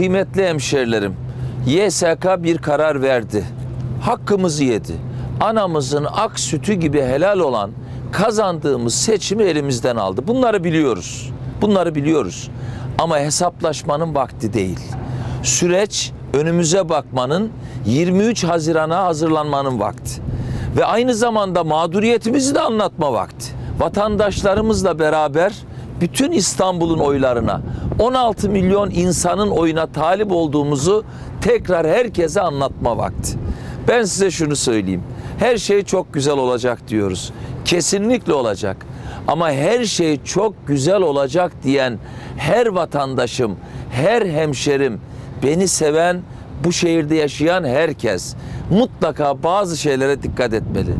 Kıymetli hemşerilerim, YSK bir karar verdi. Hakkımızı yedi. Anamızın ak sütü gibi helal olan kazandığımız seçimi elimizden aldı. Bunları biliyoruz. Bunları biliyoruz. Ama hesaplaşmanın vakti değil. Süreç önümüze bakmanın 23 Haziran'a hazırlanmanın vakti. Ve aynı zamanda mağduriyetimizi de anlatma vakti. Vatandaşlarımızla beraber bütün İstanbul'un oylarına 16 milyon insanın oyuna talip olduğumuzu tekrar herkese anlatma vakti. Ben size şunu söyleyeyim. Her şey çok güzel olacak diyoruz. Kesinlikle olacak. Ama her şey çok güzel olacak diyen her vatandaşım, her hemşerim, beni seven, bu şehirde yaşayan herkes mutlaka bazı şeylere dikkat etmeli.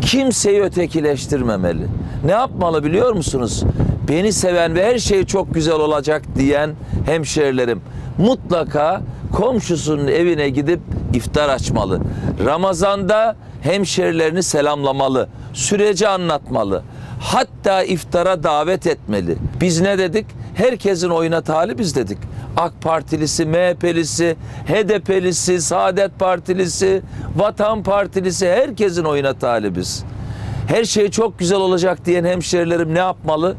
Kimseyi ötekileştirmemeli. Ne yapmalı biliyor musunuz? Beni seven ve her şey çok güzel olacak diyen hemşerilerim mutlaka komşusunun evine gidip iftar açmalı. Ramazanda hemşerilerini selamlamalı, süreci anlatmalı. Hatta iftara davet etmeli. Biz ne dedik? Herkesin oyuna talibiz dedik. AK Partilisi, MHP'lisi, HDP'lisi, Saadet Partilisi, Vatan Partilisi herkesin oyuna talibiz. Her şey çok güzel olacak diyen hemşerilerim ne yapmalı?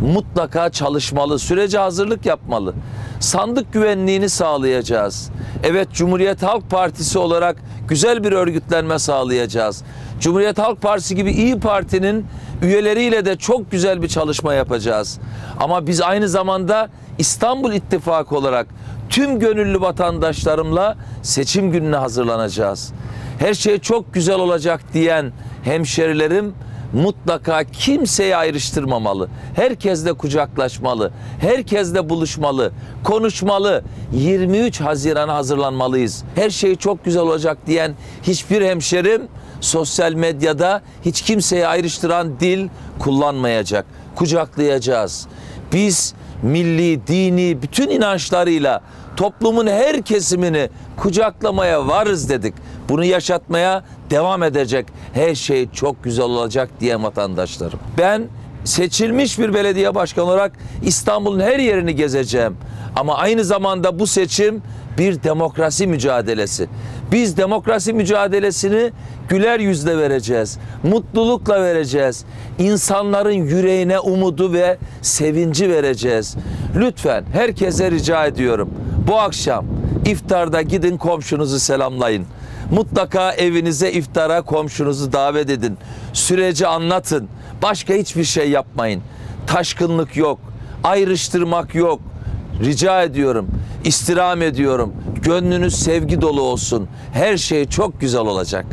Mutlaka çalışmalı, sürece hazırlık yapmalı. Sandık güvenliğini sağlayacağız. Evet Cumhuriyet Halk Partisi olarak güzel bir örgütlenme sağlayacağız. Cumhuriyet Halk Partisi gibi İyi Parti'nin üyeleriyle de çok güzel bir çalışma yapacağız. Ama biz aynı zamanda İstanbul İttifakı olarak tüm gönüllü vatandaşlarımla seçim gününe hazırlanacağız. Her şey çok güzel olacak diyen hemşerilerim mutlaka kimseyi ayrıştırmamalı. Herkesle kucaklaşmalı. Herkesle buluşmalı. Konuşmalı. 23 Haziran'a hazırlanmalıyız. Her şey çok güzel olacak diyen hiçbir hemşerim sosyal medyada hiç kimseyi ayrıştıran dil kullanmayacak. Kucaklayacağız. Biz milli, dini, bütün inançlarıyla toplumun her kesimini kucaklamaya varız dedik. Bunu yaşatmaya devam edecek. Her şey çok güzel olacak diye vatandaşlarım. Ben seçilmiş bir belediye başkanı olarak İstanbul'un her yerini gezeceğim. Ama aynı zamanda bu seçim bir demokrasi mücadelesi. Biz demokrasi mücadelesini güler yüzle vereceğiz. Mutlulukla vereceğiz. İnsanların yüreğine umudu ve sevinci vereceğiz. Lütfen herkese rica ediyorum. Bu akşam iftarda gidin komşunuzu selamlayın. Mutlaka evinize iftara komşunuzu davet edin. Süreci anlatın. Başka hiçbir şey yapmayın. Taşkınlık yok. Ayrıştırmak yok. Rica ediyorum. istirham ediyorum. Gönlünüz sevgi dolu olsun. Her şey çok güzel olacak.